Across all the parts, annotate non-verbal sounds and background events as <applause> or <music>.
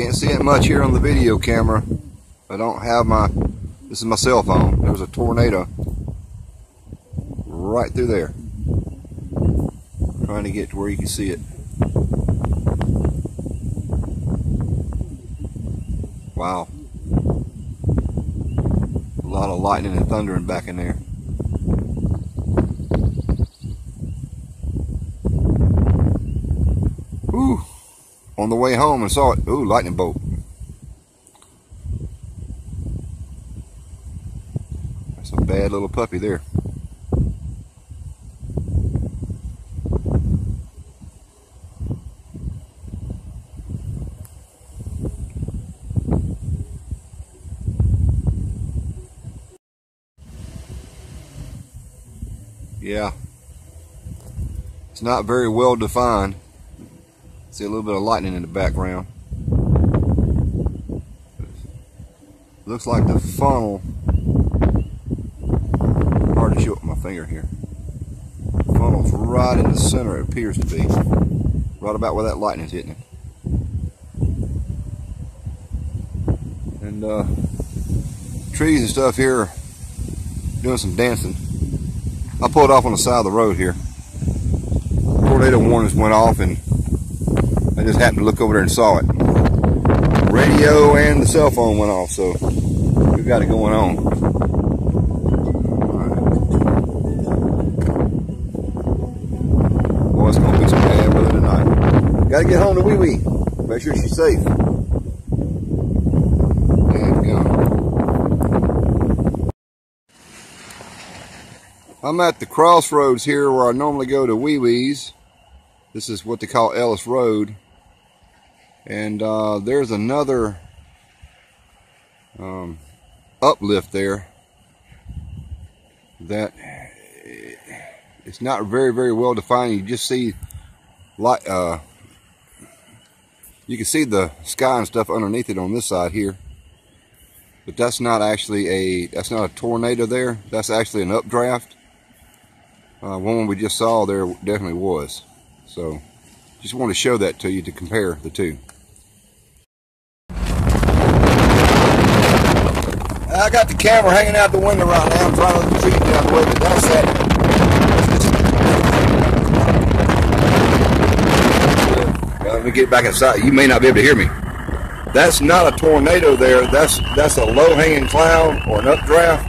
Can't see it much here on the video camera. I don't have my, this is my cell phone. There was a tornado right through there. I'm trying to get to where you can see it. Wow. A lot of lightning and thundering back in there. Ooh. On the way home and saw it. Ooh, lightning bolt. That's a bad little puppy there. Yeah. It's not very well defined. See a little bit of lightning in the background. Looks like the funnel. Hard to show with my finger here. Funnel's right in the center, it appears to be. Right about where that lightning is hitting it. And uh, trees and stuff here doing some dancing. I pulled off on the side of the road here. Tornado warnings went off and I just happened to look over there and saw it. Radio and the cell phone went off, so we've got it going on. Boy, it's gonna be some bad weather tonight. Gotta get home to Wee Wee. Make sure she's safe. I'm at the crossroads here where I normally go to Wee Wee's. This is what they call Ellis Road. And uh, there's another um, uplift there that it's not very, very well defined. You just see light, uh, you can see the sky and stuff underneath it on this side here. But that's not actually a, that's not a tornado there. That's actually an updraft. Uh, one we just saw there definitely was. So just want to show that to you to compare the two. I got the camera hanging out the window right now. I'm trying to the tree down the way, but that's that. let me get back inside. You may not be able to hear me. That's not a tornado there. That's that's a low-hanging cloud or an updraft.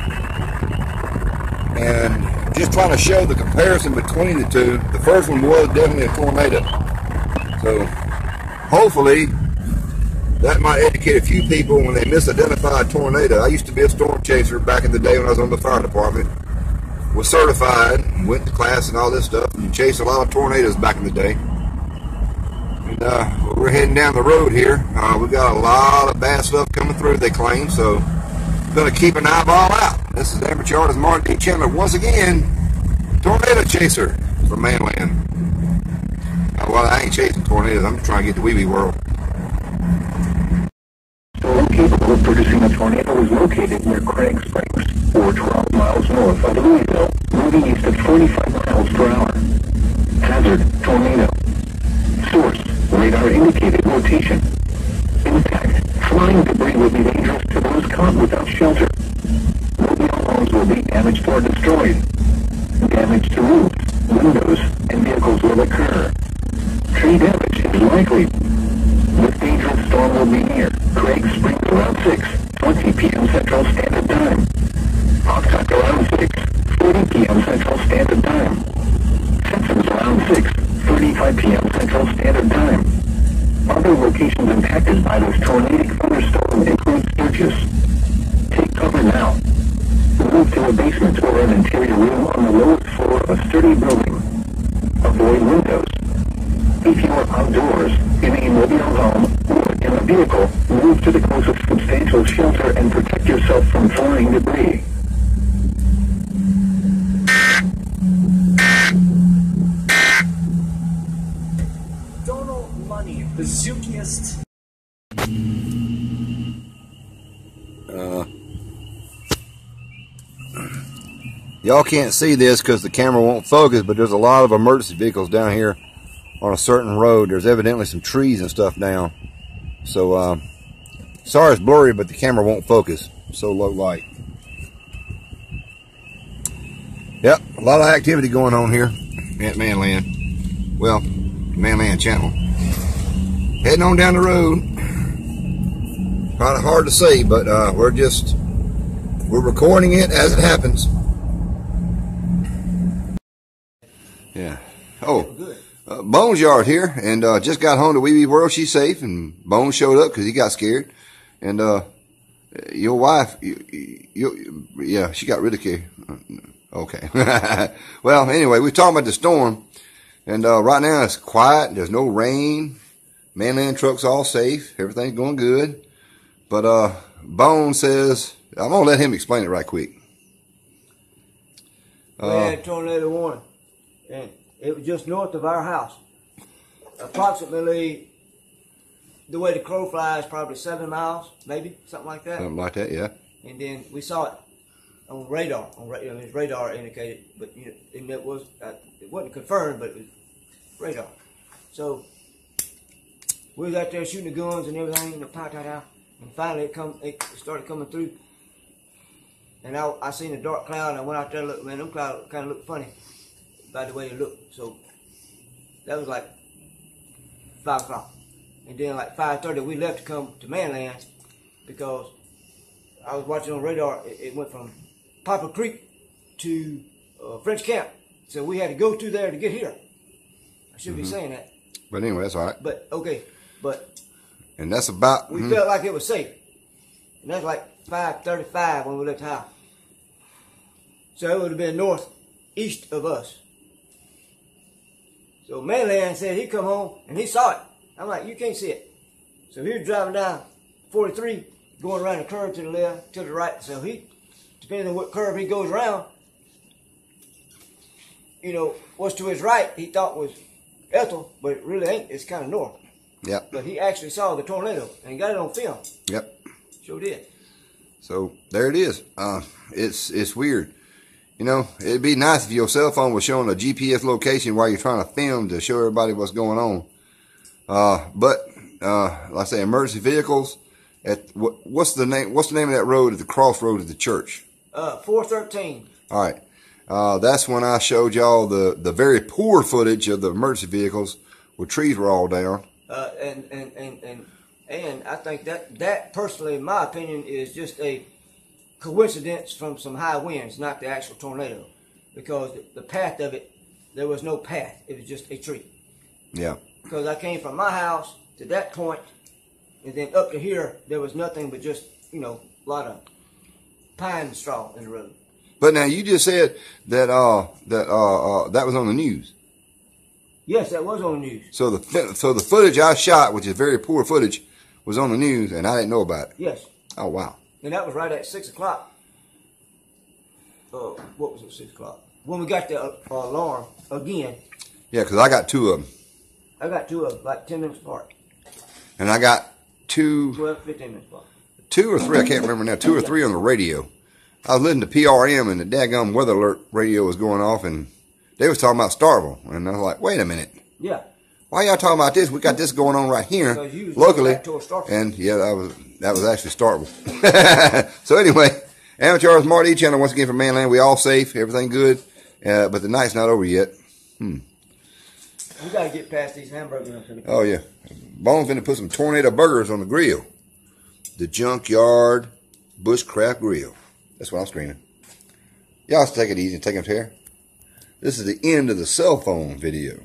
And just trying to show the comparison between the two. The first one was definitely a tornado. So hopefully that might educate a few people when they misidentify a tornado. I used to be a storm chaser back in the day when I was on the fire department. Was certified, went to class and all this stuff, and chased a lot of tornadoes back in the day. And uh, we're heading down the road here. Uh, we got a lot of bad stuff coming through, they claim, so gonna keep an eyeball out. This is Amateur Artist Martin D. Chandler once again, tornado chaser from Manland. Uh, well, I ain't chasing tornadoes. I'm trying to get to Wee Wee World capable of producing a tornado is located near Craig Springs, or 12 miles north of Louisville, moving east at 45 miles per hour. Hazard, tornado. Source, radar indicated rotation. Impact, flying debris will be dangerous to those caught without shelter. Mobile homes will be damaged or destroyed. Damage to roofs, windows, and vehicles will occur. Tree damage is likely. Storm will be near Craig Springs around 6, 20 p.m. Central Standard Time. Oktoc around 6, 40 p.m. Central Standard Time. Simpsons around 6, 35 p.m. Central Standard Time. Other locations impacted by this tornadic thunderstorm include Sturgis. Take cover now. Move to a basement or an interior room on the lowest floor of a sturdy building. Avoid windows. If you are outdoors, in a mobile home, in a vehicle, move to the closest substantial shelter and protect yourself from flying debris. Donald Money, the zookiest. Uh, y'all can't see this because the camera won't focus, but there's a lot of emergency vehicles down here on a certain road. There's evidently some trees and stuff down. So, um, sorry it's blurry, but the camera won't focus. So low light. Yep, a lot of activity going on here at Manland. Well, Manland Channel. Heading on down the road. Kind of hard to see, but uh, we're just we're recording it as it happens. Yeah. Oh, uh, Bones Yard here, and uh, just got home to Wee Wee World. She's safe, and Bones showed up because he got scared. And uh, your wife, you, you, yeah, she got rid of Carrie. Okay. <laughs> well, anyway, we're talking about the storm, and uh, right now it's quiet. There's no rain. Manland truck's all safe. Everything's going good. But uh, Bone says, I'm gonna let him explain it right quick. we had tornado warning, and it was just north of our house. Approximately, the way the crow flies, probably seven miles, maybe something like that. Something like that, yeah. And then we saw it on radar. On ra- I mean, it's radar indicated, but you know, and it was uh, it wasn't confirmed, but it was radar. So we was out there shooting the guns and everything, the pow pow pow, and finally it come it started coming through. And I, I seen a dark cloud, and I went out there. Look, man, them clouds kind of looked funny by the way they looked. So that was like five o'clock, and then like five thirty, we left to come to Manland because I was watching on radar. It, it went from Papa Creek to uh, French Camp, so we had to go through there to get here. I should be saying that, But anyway, that's all right. but okay, but And that's about. we mhm. felt like it was safe. And that's like 535 when we left the house. So it would have been northeast of us. So Manland said he come home and he saw it. I'm like, you can't see it. So he was driving down 43, going around the curve to the left, to the right. So he, depending on what curve he goes around, you know, what's to his right, he thought was Ethel, but it really ain't. It's kind of north. Yep. But he actually saw the tornado and got it on film. Yep. Sure did. So there it is. Uh, it's it's weird. You know, it'd be nice if your cell phone was showing a GPS location while you're trying to film to show everybody what's going on. Uh, but uh, like I say, emergency vehicles. At what, what's the name? What's the name of that road at the crossroad of the church? Uh, 413. All right. Uh, that's when I showed y'all the the very poor footage of the emergency vehicles where trees were all down. Uh, and, and, and, and, and I think that, that personally, in my opinion, is just a coincidence from some high winds, not the actual tornado. Because the, path of it, there was no path. It was just a tree. Yeah. Because I came from my house to that point, and then up to here, there was nothing but just, you know, a lot of pine straw in the road. But now you just said that uh that uh, uh that was on the news. Yes, that was on the news. So the so the footage I shot, which is very poor footage, was on the news, and I didn't know about it. Yes. Oh wow! And that was right at six o'clock. Uh, what was it? Six o'clock. When we got the uh, alarm again, Yeah, because I got two of them, I got two of them, like ten minutes apart, and I got two, 12, 15 minutes apart. two or three. I can't remember now. Two or three on the radio. I was listening to PRM, and the daggum weather alert radio was going off, and they was talking about Starkville, and I was like, wait a minute. Why y'all talking about this? We got this going on right here locally, back to a Starkville. and yeah, that was that was actually Starkville. <laughs> so anyway, Amateur Smart E channel once again from Manland. We all safe, everything good, uh, but the night's not over yet. We got to get past these hamburgers. Oh yeah, Bones gonna put some tornado burgers on the grill. The Junkyard Bushcraft Grill. That's what I'm screaming. Y'all take it easy and take them here. This is the end of the cell phone video.